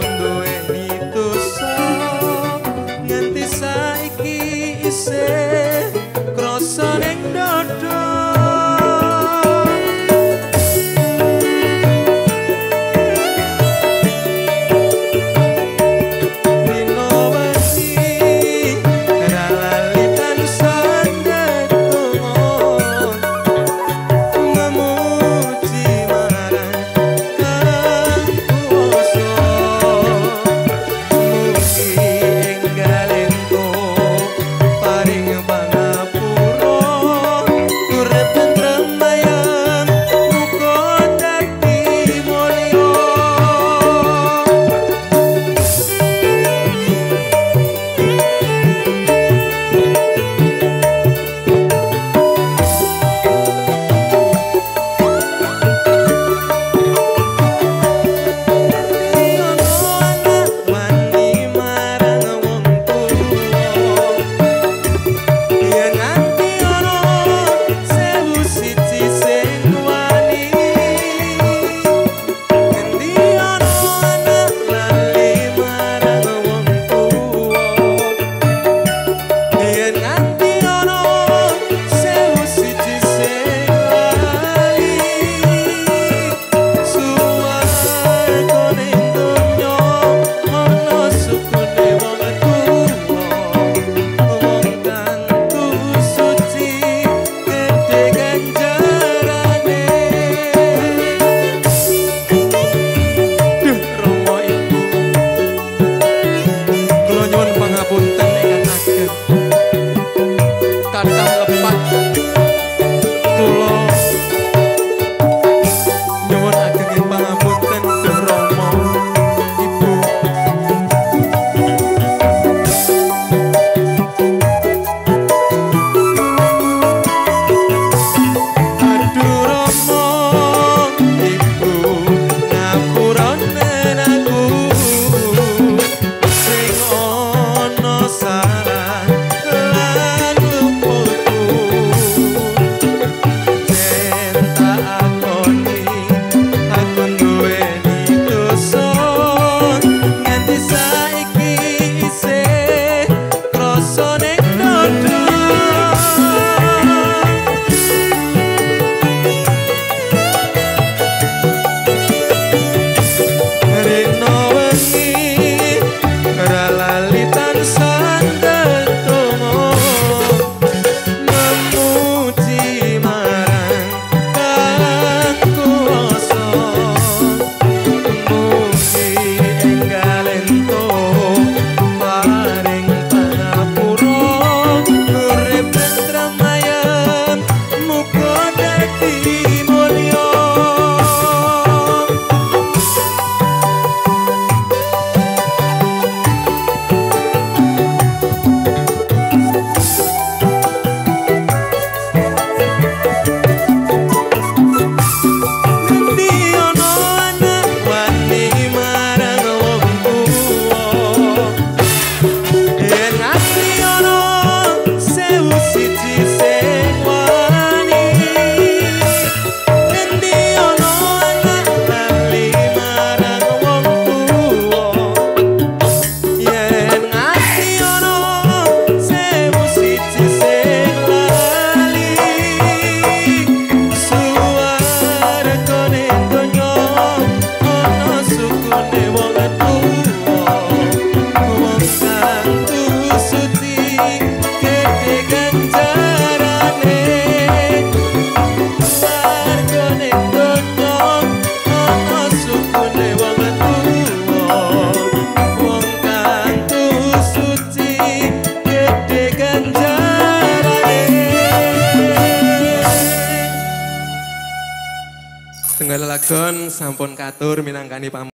con Tenggal lagon sampun katur minangkani pam